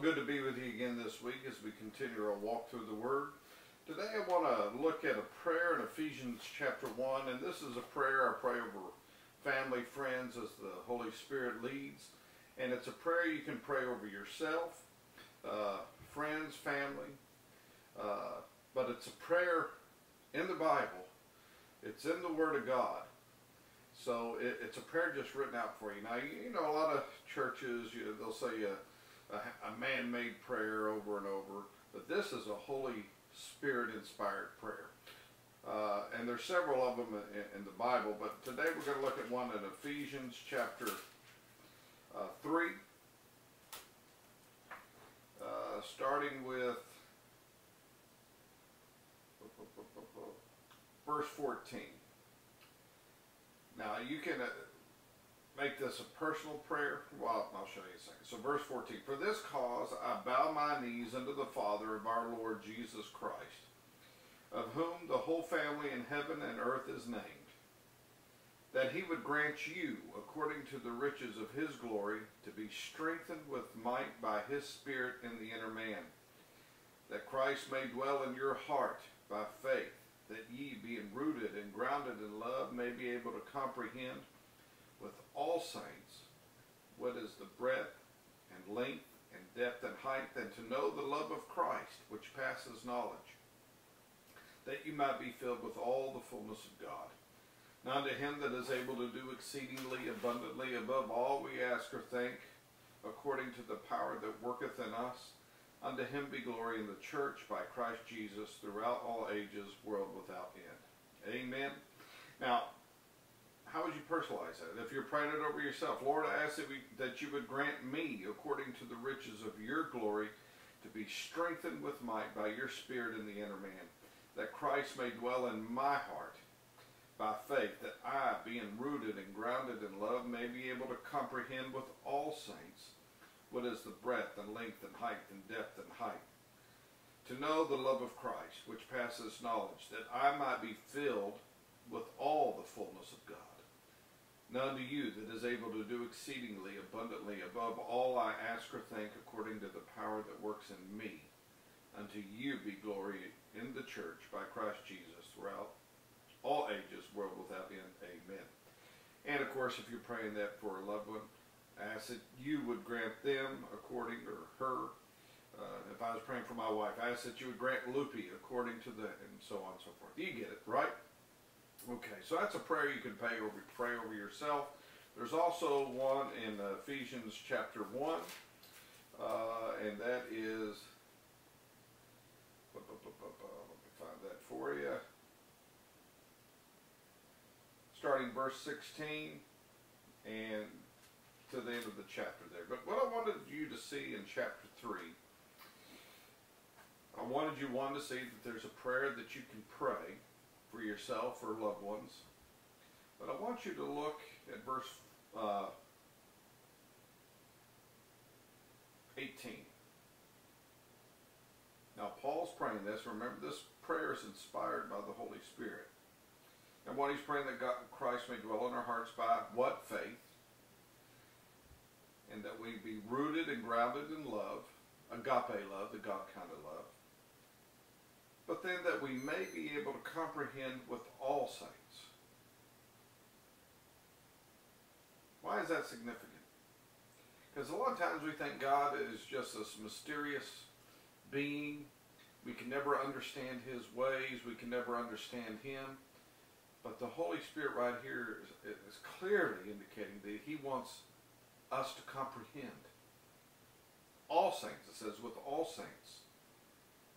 good to be with you again this week as we continue our walk through the Word. Today I want to look at a prayer in Ephesians chapter 1, and this is a prayer I pray over family, friends, as the Holy Spirit leads. And it's a prayer you can pray over yourself, uh, friends, family, uh, but it's a prayer in the Bible. It's in the Word of God. So it, it's a prayer just written out for you. Now, you, you know, a lot of churches, you, they'll say a, a, a man-made prayer over and over, but this is a Holy Spirit-inspired prayer. Uh, and there's several of them in, in, the Bible, but today we're going to look at one in Ephesians chapter uh, 3, uh, starting with verse 14. Now you can uh, make this a personal prayer. Well, I'll show you a second. So verse 14. For this cause I bow my knees unto the Father of our Lord Jesus Christ, of whom the whole family in heaven and earth is named, that he would grant you, according to the riches of his glory, to be strengthened with might by his Spirit in the inner man, that Christ may dwell in your heart by faith, that ye, being rooted and grounded in love, may be able to comprehend with all saints what is the breadth and length and depth and height, and to know the love of Christ, which passes knowledge, that you might be filled with all the fullness of God. Now unto him that is able to do exceedingly abundantly above all we ask or think, according to the power that worketh in us, Unto him be glory in the church by Christ Jesus throughout all ages, world without end. Amen. Now, how would you personalize that? If you're praying it over yourself, Lord, I ask that, we, that you would grant me, according to the riches of your glory, to be strengthened with might by your Spirit in the inner man, that Christ may dwell in my heart by faith, that I, being rooted and grounded in love, may be able to comprehend with all saints what is the breadth and length and height and depth and height. To know the love of Christ, which passes knowledge, that I might be filled with all the fullness of God. Now unto you that is able to do exceedingly abundantly above all I ask or think according to the power that works in me. Unto you be glory in the church by Christ Jesus throughout all ages, world without end. Amen. And of course, if you're praying that for a loved one, I ask that you would grant them according to her. Uh, if I was praying for my wife, I ask that you would grant Loopy according to the, and so on and so forth. You get it, right? Okay, so that's a prayer you can pray over, pray over yourself. There's also one in Ephesians chapter 1, uh, and that is, let me find that for you. Starting verse 16, and to the end of the chapter there. But what I wanted you to see in chapter 3, I wanted you, one, to see that there's a prayer that you can pray for yourself or loved ones. But I want you to look at verse uh, 18. Now, Paul's praying this. Remember, this prayer is inspired by the Holy Spirit. And what he's praying that God, Christ may dwell in our hearts by what faith? and that we be rooted and grounded in love, agape love, the God kind of love, but then that we may be able to comprehend with all saints. Why is that significant? Because a lot of times we think God is just this mysterious being. We can never understand his ways. We can never understand him. But the Holy Spirit right here is, is clearly indicating that he wants us to comprehend. All saints, it says, with all saints.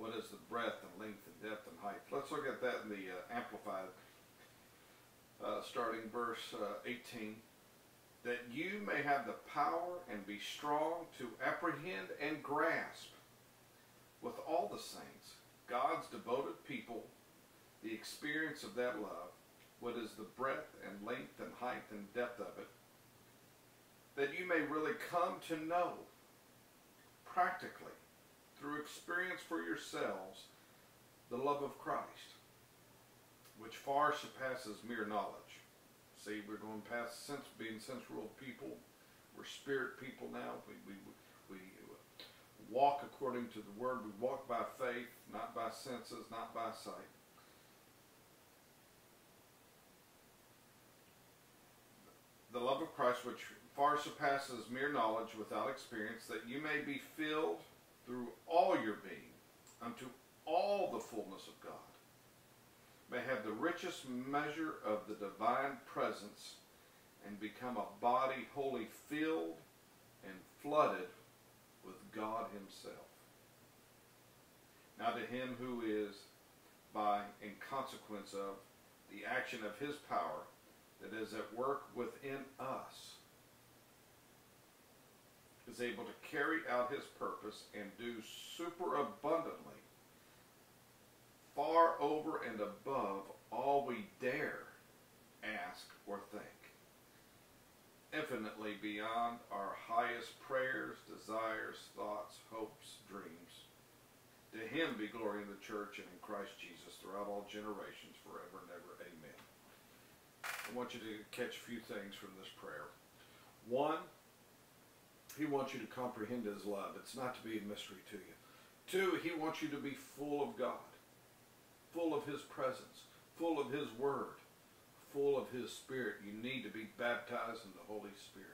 What is the breadth and length and depth and height? Let's look at that in the uh, Amplified, uh, starting verse uh, 18. That you may have the power and be strong to apprehend and grasp with all the saints, God's devoted people, the experience of that love, what is the breadth and length and height and depth of it, that you may really come to know practically through experience for yourselves the love of Christ, which far surpasses mere knowledge. See, we're going past sense, being sense-ruled people. We're spirit people now. We, we, we walk according to the word. We walk by faith, not by senses, not by sight. The love of Christ, which far surpasses mere knowledge without experience, that you may be filled through all your being unto all the fullness of God, may have the richest measure of the divine presence and become a body wholly filled and flooded with God Himself. Now, to Him who is, by in consequence of the action of His power that is at work within us, is able to carry out His purpose and do superabundantly, far over and above all we dare ask or think infinitely beyond our highest prayers, desires, thoughts, hopes, dreams. To him be glory in the church and in Christ Jesus throughout all generations, forever and ever. Amen. I want you to catch a few things from this prayer. One, he wants you to comprehend his love. It's not to be a mystery to you. Two, he wants you to be full of God, full of his presence, full of his word full of His Spirit. You need to be baptized in the Holy Spirit.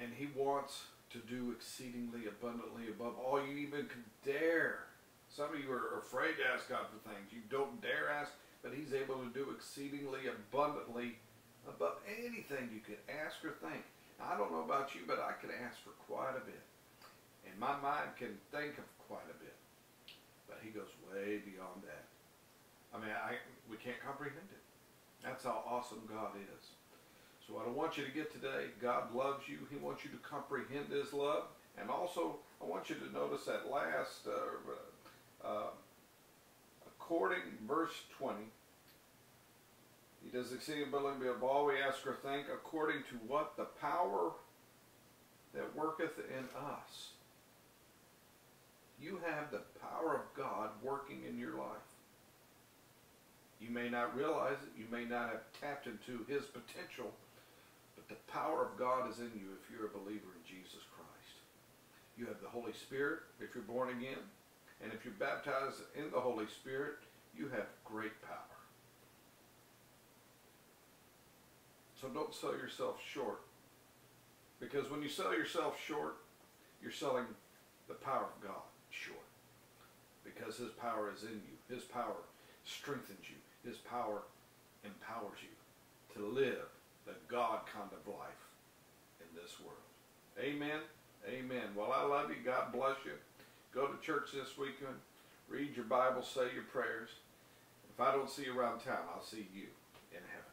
And He wants to do exceedingly abundantly above all you even could dare. Some of you are afraid to ask God for things. You don't dare ask, but He's able to do exceedingly abundantly above anything you could ask or think. I don't know about you, but I can ask for quite a bit. And my mind can think of quite a bit. But He goes way beyond that. I mean, I, we can't comprehend it. That's how awesome God is. So what I want you to get today, God loves you. He wants you to comprehend His love. And also, I want you to notice that last, uh, uh, according, verse 20, Does exceeding abundantly above all we ask or think, according to what the power that worketh in us. You have the power of God working in your life. You may not realize it. You may not have tapped into his potential. But the power of God is in you if you're a believer in Jesus Christ. You have the Holy Spirit if you're born again. And if you're baptized in the Holy Spirit, you have great power. So don't sell yourself short. Because when you sell yourself short, you're selling the power of God short. Because his power is in you. His power strengthens you. His power empowers you to live the God kind of life in this world. Amen. Amen. Well, I love you. God bless you. Go to church this weekend. Read your Bible. Say your prayers. If I don't see you around town, I'll see you in heaven.